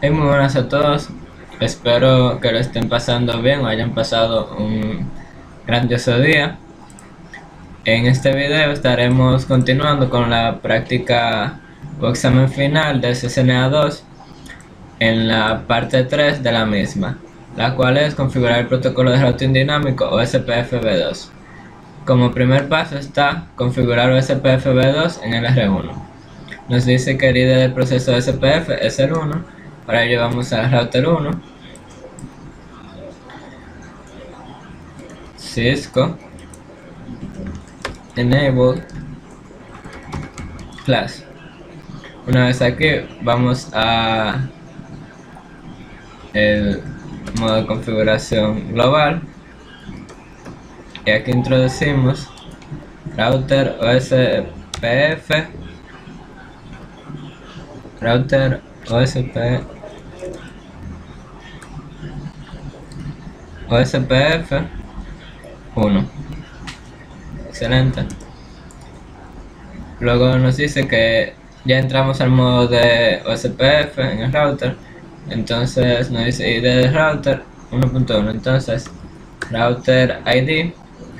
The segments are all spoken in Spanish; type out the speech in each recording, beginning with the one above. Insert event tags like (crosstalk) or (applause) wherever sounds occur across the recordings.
Hey, muy buenas a todos. Espero que lo estén pasando bien o hayan pasado un grandioso día. En este video estaremos continuando con la práctica o examen final de CCNA 2 en la parte 3 de la misma, la cual es configurar el protocolo de routing dinámico o SPF-V2. Como primer paso está configurar SPF-V2 en el R1. Nos dice que el ID del proceso SPF es el 1 para ello vamos al router 1. Cisco. Enable. Class. Una vez aquí vamos a el modo de configuración global y aquí introducimos router OSPF router OSPF OSPF 1 excelente. Luego nos dice que ya entramos al modo de OSPF en el router. Entonces nos dice ID del router 1.1 entonces router ID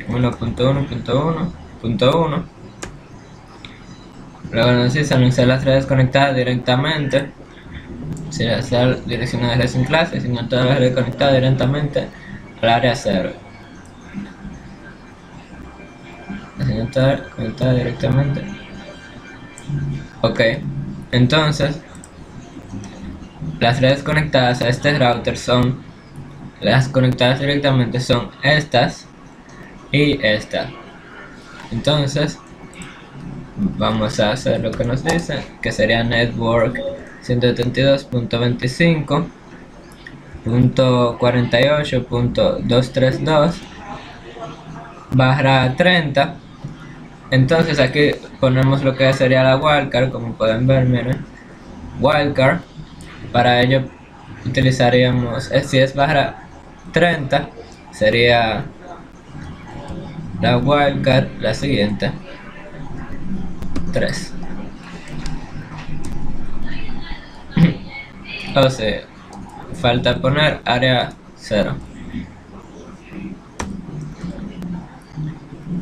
1.1.1.1 luego nos dice anunciar las redes conectadas directamente si las direcciones de red sin clase, sino todas las redes conectadas directamente área 0. Está conectada directamente. Ok, entonces las redes conectadas a este router son las conectadas directamente son estas y esta. Entonces vamos a hacer lo que nos dice que sería network 172.25 .48.232 barra 30 entonces aquí ponemos lo que sería la wildcard como pueden ver miren. Wildcard. Para ello utilizaríamos eh, si es barra 30 sería la wildcard la siguiente. 3 (clears throat) o sea falta poner área 0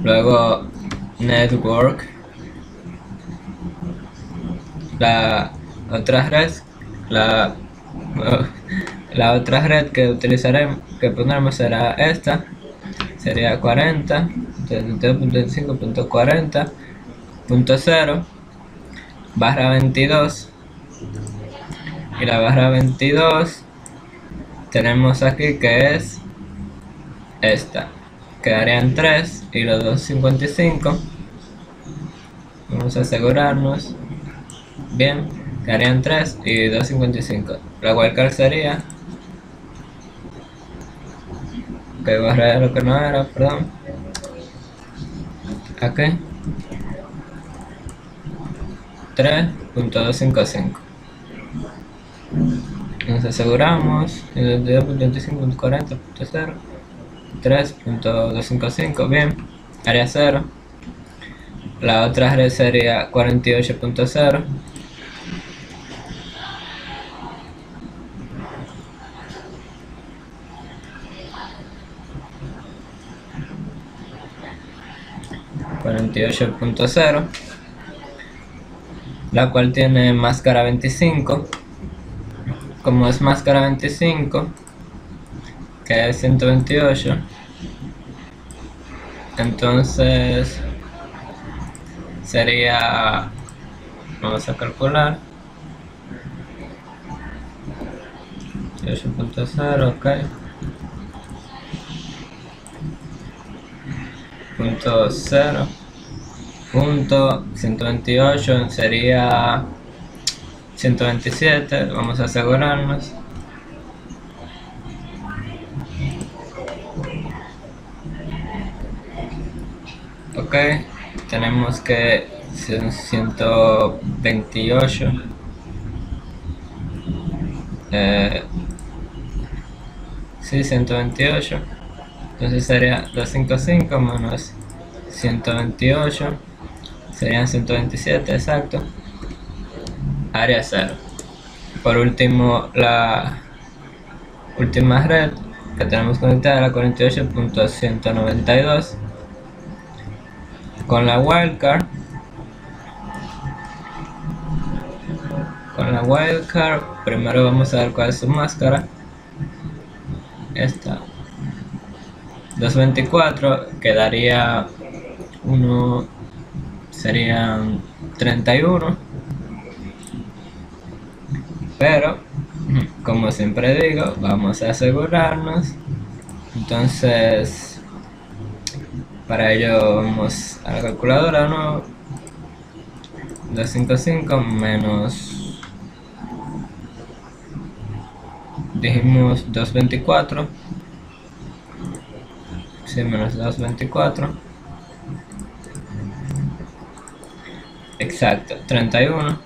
luego network. La otra red la (laughs) otra red que utilizaremos que pondremos será esta. Sería 40 32.5.40.0 barra 22 y la barra 22 tenemos aquí que es esta. Quedarían 3 y los 255 vamos a asegurarnos. Bien quedarían 3 y 255 la wildcard sería que barra lo que no era perdón. Aquí. 3.255 nos aseguramos el 2.25.40.0 3.255 bien área 0 la otra red sería 48.0 48.0 la cual tiene máscara 25 como es máscara 25 que es 128 entonces sería vamos a calcular 8.0 ok. Punto 0 punto 128 sería 127 vamos a asegurarnos. Ok tenemos que 128 eh, sí 128 entonces sería 255 menos 128 serían 127 exacto área 0 por último la última red que tenemos conectada la 48.192 con la wildcard. Con la wildcard primero vamos a ver cuál es su máscara. Esta. 224 quedaría uno serían 31 pero como siempre digo vamos a asegurarnos. Entonces para ello vamos a la calculadora ¿no? 255 menos dijimos 224 sí, menos 224 exacto 31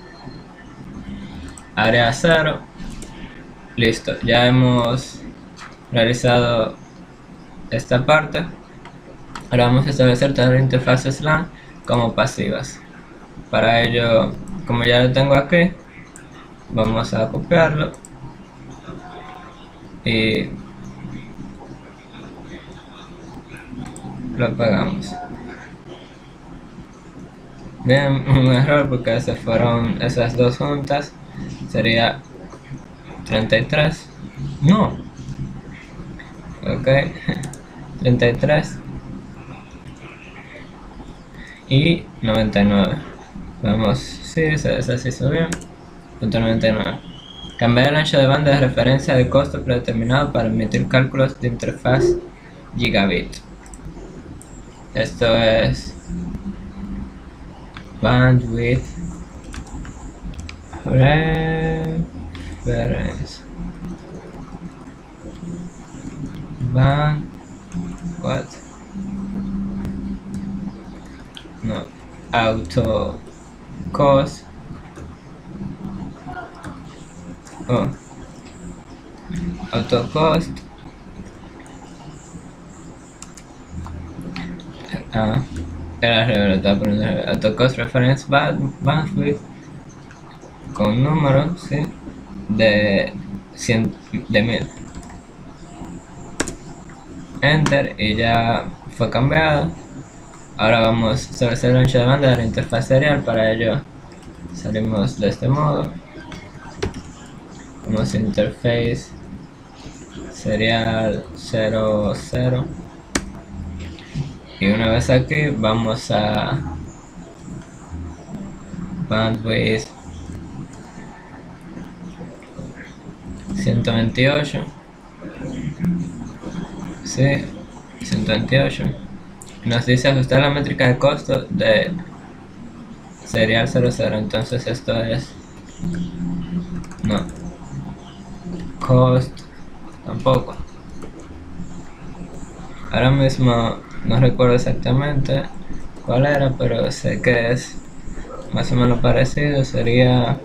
área 0 listo ya hemos realizado esta parte. Ahora vamos a establecer todas las interfaces LAN como pasivas. Para ello como ya lo tengo aquí vamos a copiarlo. Y lo pegamos bien (laughs) un error porque se fueron esas dos juntas sería 33 no. Ok. (laughs) 33 y 99 vamos. Si, sí, se hizo bien. Punto 99 cambiar el ancho de banda de referencia de costo predeterminado para emitir cálculos de interfaz gigabit. Esto es bandwidth reference band what? No. Auto cost oh. Auto cost ah. Era revelado poniendo auto cost reference bandwidth con número sí de 100 de 1000 enter y ya fue cambiado. Ahora vamos establecer el ancho de banda de la interfaz serial. Para ello salimos de este modo. Vamos a interface serial 00 y una vez aquí vamos a bandwidth 128 sí 128 nos dice ajustar la métrica de costo de serial 00 entonces esto es no cost tampoco. Ahora mismo no recuerdo exactamente cuál era pero sé que es más o menos parecido. Sería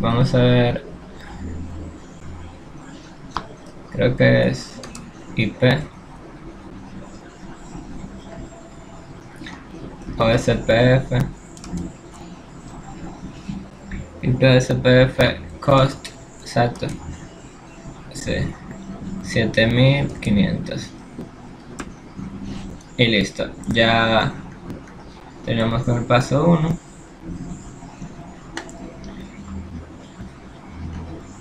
vamos a ver. Creo que es IP o SPF IP SPF cost exacto. Sí. 7500 y listo. Ya tenemos con el paso 1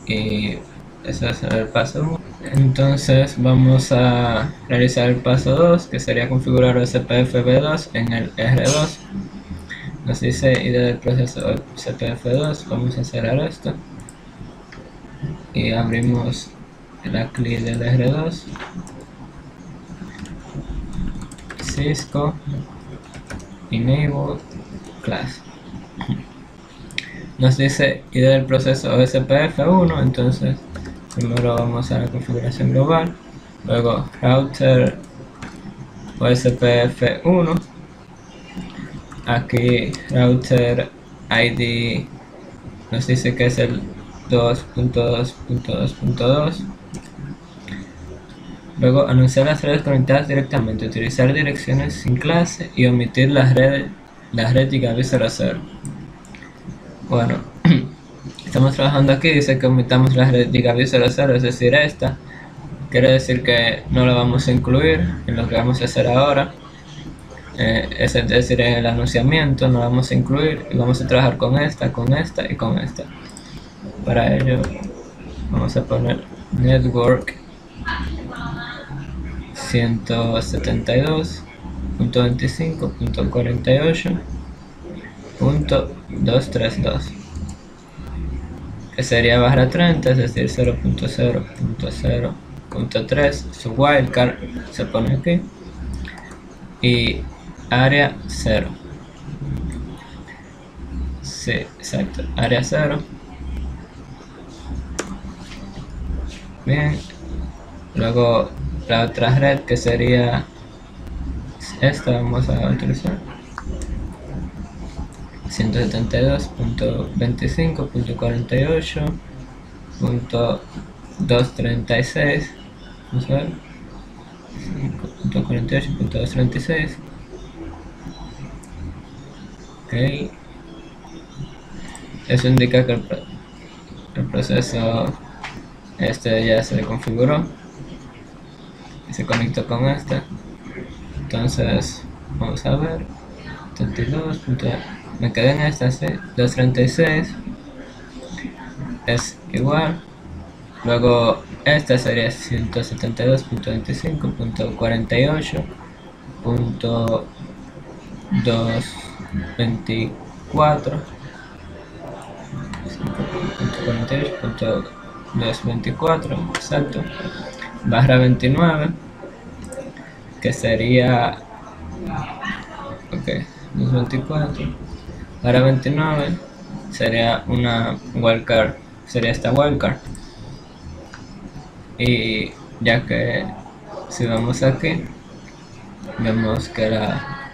y eso es el paso 1 entonces vamos a realizar el paso 2 que sería configurar SPF2 en el R2 nos dice ID del proceso CPF2 vamos a cerrar esto. Y abrimos la CLI del R2 Cisco Enable Class nos dice ID del proceso SPF1 entonces primero vamos a la configuración global luego router OSPF1 aquí router ID nos dice que es el 2.2.2.2 luego anunciar las redes conectadas directamente utilizar direcciones sin clase y omitir las redes la red gigabit 00 bueno, (clears throat) estamos trabajando aquí, dice que omitamos la red gigabit 00, es decir, esta. Quiere decir que no la vamos a incluir en lo que vamos a hacer ahora. Eh, es decir, en el anunciamiento no la vamos a incluir y vamos a trabajar con esta, con esta y con esta. Para ello vamos a poner network 172.25.48.232 que sería barra 30 es decir 0.0.0.3 su wildcard se pone aquí. Y área 0 sí, exacto, área 0 bien. Luego la otra red que sería esta vamos a utilizar 172.25.48.236 vamos a ver. 5.48.236 ok. Eso indica que el, el proceso este ya se configuró y se conectó con este. Entonces vamos a ver. 32 me quedé en esta 236 es igual. Luego esta sería 172.25.48.224 5.48.224 exacto. Barra 29 que sería ok 224 barra 29 sería una wildcard sería esta wildcard. Y ya que si vamos aquí vemos que la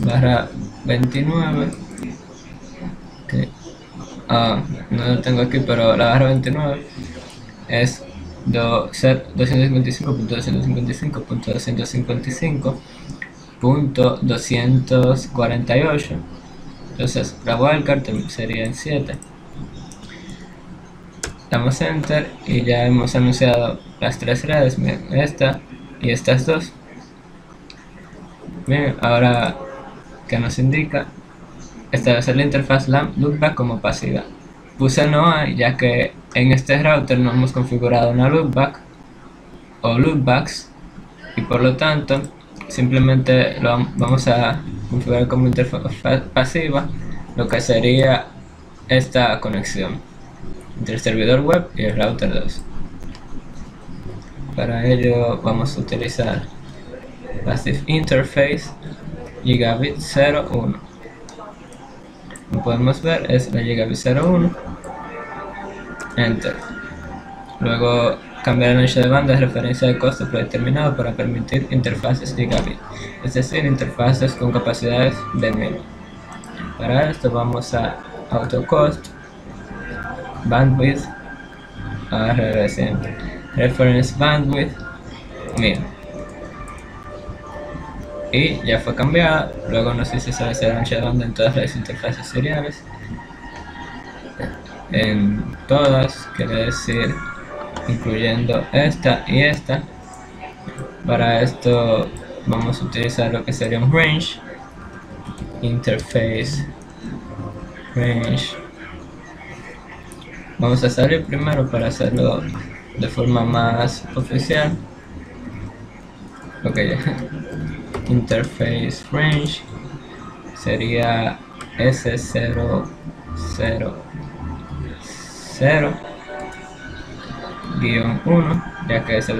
barra 29 que ah, no lo tengo aquí pero la barra 29 es 255.255.255.248 entonces la wildcard sería en 7 damos enter y ya hemos anunciado las tres redes esta y estas dos. Bien ahora que nos indica establecer la interfaz LAMP loopback como pasiva. Puse no hay ya que en este router no hemos configurado una loopback o loopbacks y por lo tanto simplemente lo vamos a configurar como interfaz pasiva lo que sería esta conexión entre el servidor web y el router 2 para ello vamos a utilizar passive interface gigabit 01 como podemos ver es la gigabit 01 enter. Luego cambiar el ancho de banda es referencia de costo predeterminado para permitir interfaces gigabit es decir interfaces con capacidades de 1000 para esto vamos a autocost bandwidth a reference bandwidth 1000 y ya fue cambiada luego no sé si se el ancho de banda en todas las interfaces seriales en todas quiere decir incluyendo esta y esta. Para esto vamos a utilizar lo que sería un range. Interface range. Vamos a salir primero para hacerlo de forma más oficial. Ok. (laughs) Interface range sería S0 0 0 guion 1 ya que se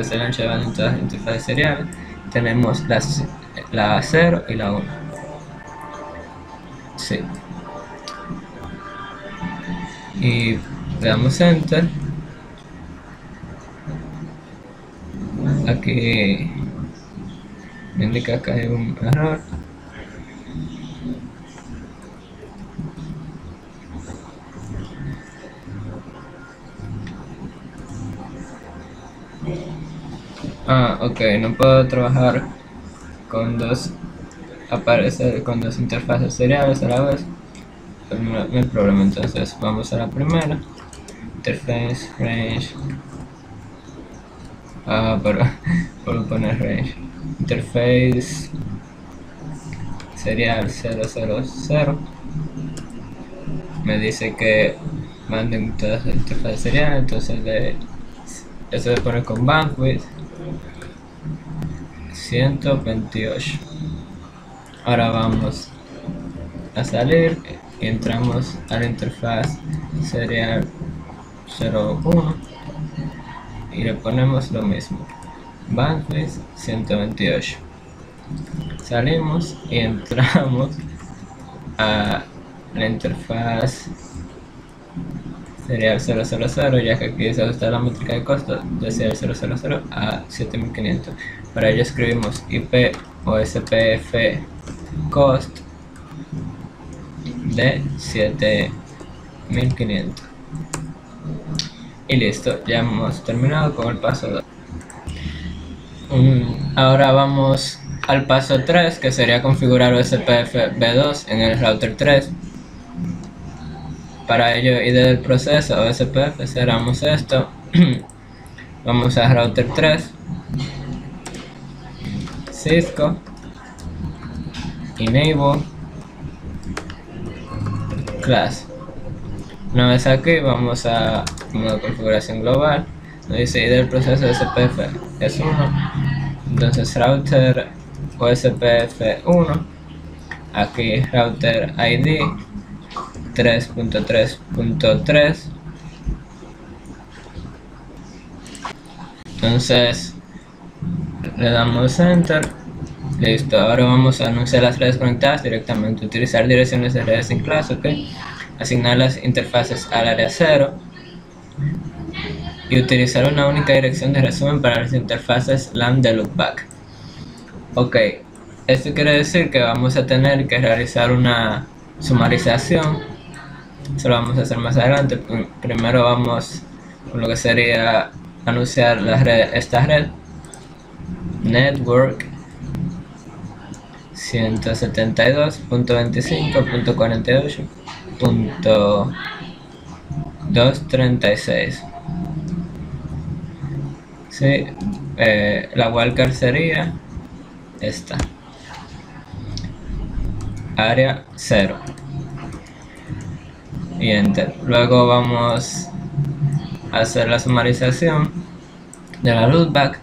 en todas las interfaces seriales tenemos las, la 0 y la 1 sí. Y le damos enter. Aquí me indica que hay un error Ah, ok, no puedo trabajar con dos aparecer con dos interfaces. Seriales a la vez. No, hay problema entonces vamos a la primera. Interface range. Ah pero (laughs) puedo poner range. Interface sería el 000 me dice que manden todas las interfaces. Seriales entonces le, eso se pone con bandwidth 128 ahora vamos a salir entramos a la interfaz serial 01 y le ponemos lo mismo. Bandwidth 128 salimos y entramos a la interfaz serial 000 ya que aquí se ajusta la métrica de costo de serial 000 a 7500 para ello escribimos IP o SPF cost de 7500 y listo ya hemos terminado con el paso 2 ahora vamos al paso 3 que sería configurar OSPF B2 en el router 3 para ello y desde el proceso OSPF cerramos esto. (clears throat) Vamos a router 3 Cisco. Enable. Class. Una vez aquí vamos a modo configuración global. Nos dice ID del proceso SPF es 1 entonces router OSPF 1 aquí router ID 3.3.3 entonces le damos enter listo ahora vamos a anunciar las redes conectadas directamente utilizar direcciones de redes sin clase ok asignar las interfaces al área 0 y utilizar una única dirección de resumen para las interfaces LAN de loopback. Ok, esto quiere decir que vamos a tener que realizar una sumarización. Eso lo vamos a hacer más adelante. Primero vamos con lo que sería anunciar la red, esta red. Network 172.25.48 punto 236 sí, eh, la wildcard sería esta área 0 y enter luego vamos a hacer la sumarización de la loopback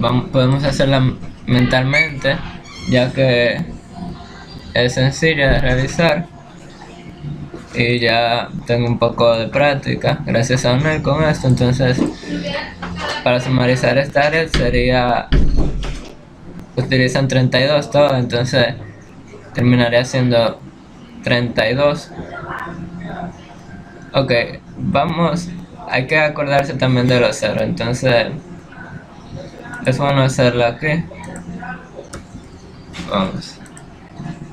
vamos, podemos hacerla mentalmente ya que es sencilla de realizar. Y ya tengo un poco de práctica gracias a UNEL con esto. Entonces para sumarizar esta área sería utilizan 32 todo. Entonces terminaría siendo 32 ok vamos hay que acordarse también de los ceros entonces es bueno hacerlo aquí vamos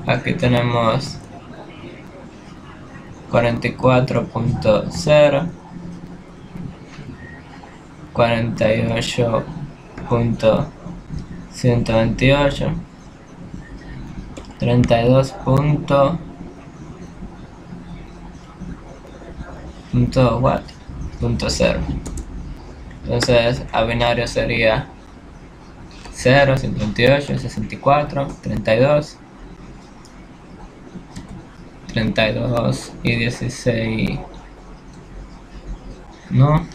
aquí tenemos 44.0 48.128 32. Punto, what punto 0 entonces a binario sería 0 58 64 32 32 y 16 no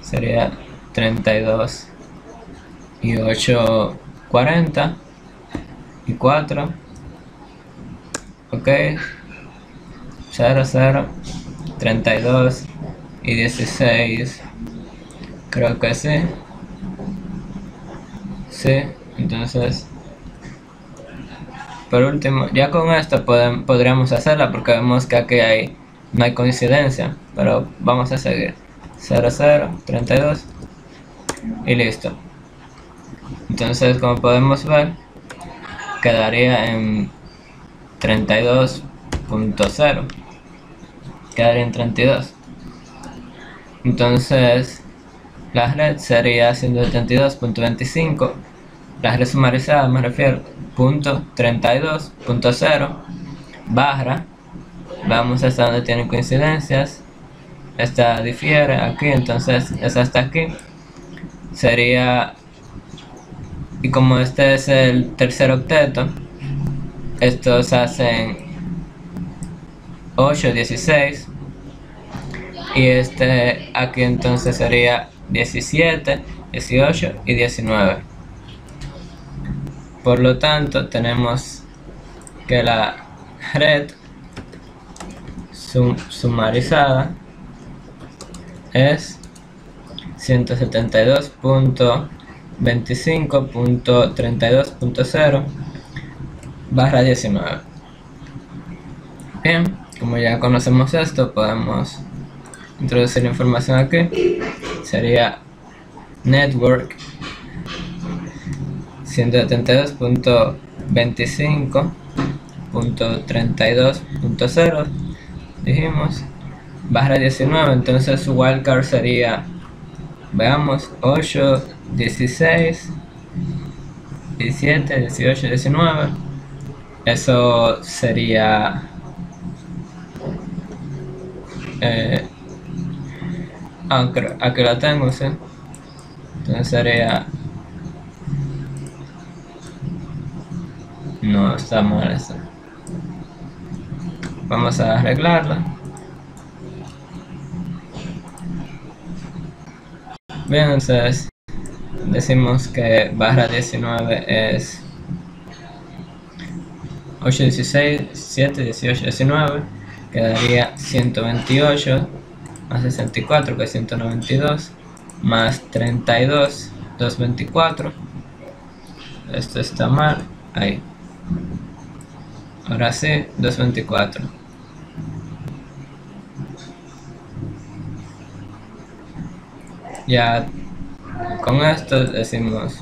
sería 32 y 8 40 y 4 ok. 0 0 32 y 16 creo que sí sí entonces por último, ya con esto podríamos hacerla porque vemos que aquí hay, no hay coincidencia, pero vamos a seguir. 0, 0, 32 y listo. Entonces, como podemos ver, quedaría en 32.0. Quedaría en 32. Entonces, la red sería 172.25 la red me refiero, punto 32.0 barra vamos hasta donde tienen coincidencias. Esta difiere aquí entonces es hasta aquí. Sería y como este es el tercer octeto estos hacen 8 16 y este aquí entonces sería 17 18 y 19 por lo tanto tenemos que la red sumarizada es 172.25.32.0 barra 19 bien como ya conocemos esto podemos introducir información aquí. Sería network 172.25.32.0 dijimos. Barra 19 entonces su wildcard sería veamos 8 16 17 18 19 eso sería eh, ah, aquí la tengo ¿sí? entonces sería no está mal eso vamos a arreglarla. Bien, entonces decimos que barra 19 es 8, 16, 7, 18, 19 quedaría 128 más 64 que es 192 más 32 224 esto está mal ahí. Ahora sí 224 ya con esto decimos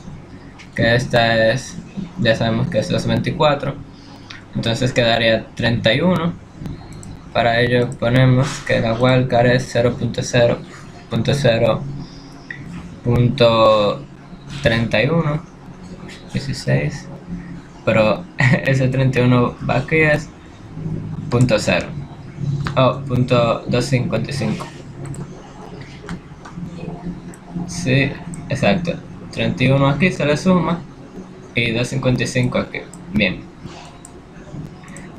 que esta es ya sabemos que es 224 entonces quedaría 31 para ello ponemos que la wildcard es 0.0.0.31 16 pero (laughs) ese 31 va aquí es punto 0 o punto 255 Sí, exacto. 31 aquí se le suma y 255 aquí. Bien.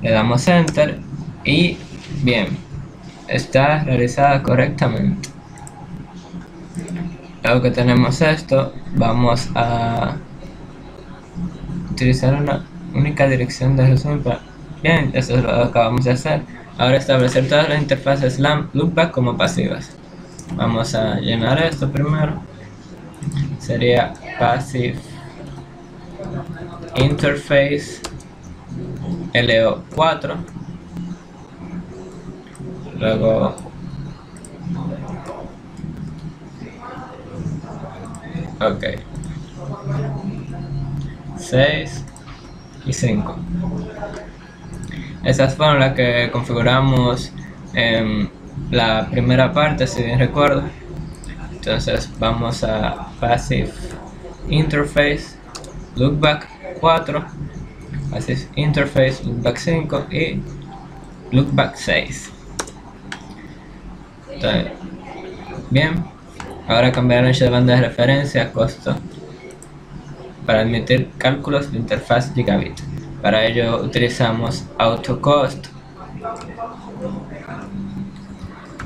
Le damos enter y bien. Está realizada correctamente. Luego que tenemos esto, vamos a utilizar una única dirección de resumen Bien, eso es lo que acabamos de hacer. Ahora establecer todas las interfaces LAMP loopback como pasivas. Vamos a llenar esto primero. Sería passive interface LO4. Luego Ok. 6 y 5. Esas fueron las que configuramos en la primera parte, si bien recuerdo. Entonces vamos a Passive Interface, Lookback 4, Passive Interface, Lookback 5 y Lookback 6. Bien, ahora cambiar el ancho de banda de referencia, costo para admitir cálculos de interfaz gigabit. Para ello utilizamos AutoCost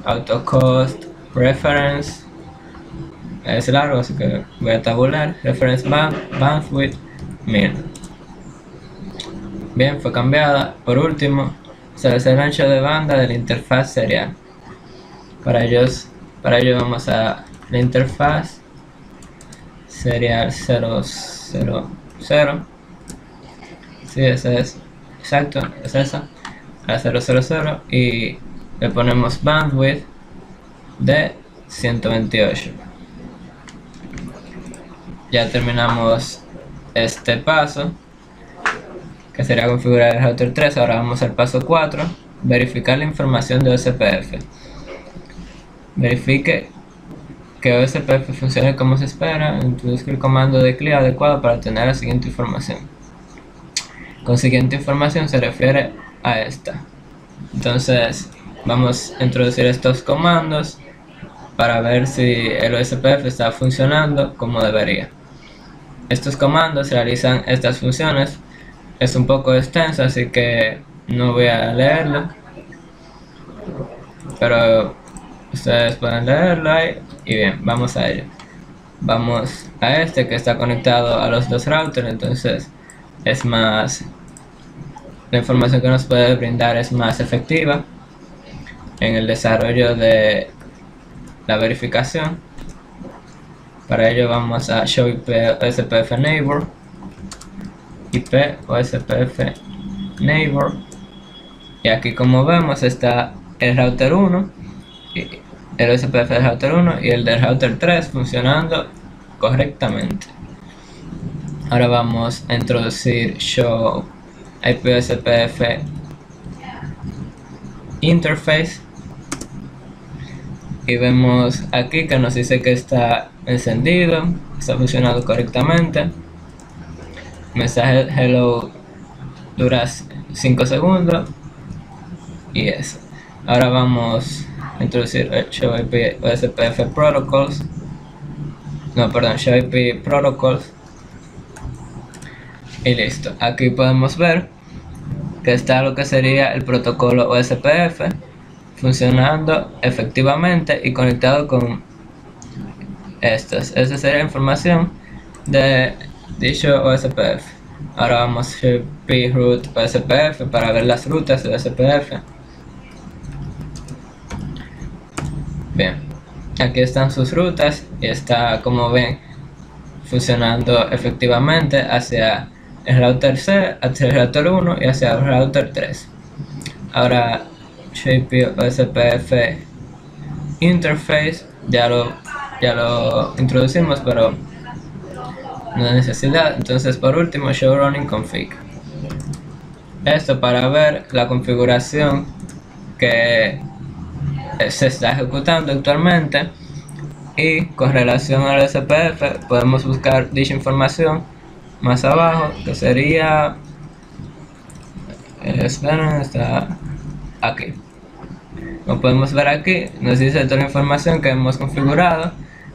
autocost reference. Es largo así que voy a tabular. Reference band bandwidth 1000 bien fue cambiada. Por último se el ancho de banda de la interfaz serial para ellos para ello vamos a la interfaz serial 000 sí esa es exacto es esa a 000 y le ponemos bandwidth de 128 ya terminamos este paso que sería configurar el router 3 ahora vamos al paso 4 verificar la información de OSPF verifique que OSPF funcione como se espera introduzca el comando de CLI adecuado para obtener la siguiente información con siguiente información se refiere a esta Entonces vamos a introducir estos comandos para ver si el OSPF está funcionando como debería. Estos comandos realizan estas funciones. Es un poco extenso, así que no voy a leerlo. Pero ustedes pueden leerlo ahí. Y bien, vamos a ello. Vamos a este que está conectado a los dos routers, entonces es más... La información que nos puede brindar es más efectiva en el desarrollo de la verificación. Para ello vamos a show IP OSPF neighbor, IP OSPF neighbor, y aquí como vemos está el router 1, el OSPF del router 1 y el del router 3 funcionando correctamente. Ahora vamos a introducir show IP OSPF interface y vemos aquí que nos dice que está encendido, está funcionando correctamente. Mensaje hello dura 5 segundos y eso. Ahora vamos introducir el show IP OSPF protocols. No, perdón, protocols. Y listo. Aquí podemos ver que está lo que sería el protocolo OSPF funcionando efectivamente y conectado con estos. Esa sería la información de dicho OSPF. Ahora vamos a root OSPF para ver las rutas de OSPF. Bien, aquí están sus rutas y está como ven funcionando efectivamente hacia el router C, hacia el router 1 y hacia el router 3. Ahora Shape SPF interface ya lo ya lo introducimos pero no hay necesidad. Entonces por último show running config. Esto para ver la configuración que se está ejecutando actualmente y con relación al SPF podemos buscar dicha información más abajo que sería eh, está aquí como podemos ver aquí, nos dice toda la información que hemos configurado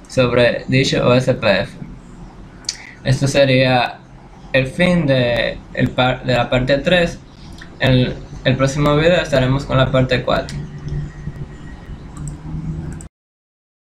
sobre dicho OSPF. Esto sería el fin de, el de la parte 3. En el próximo video estaremos con la parte 4.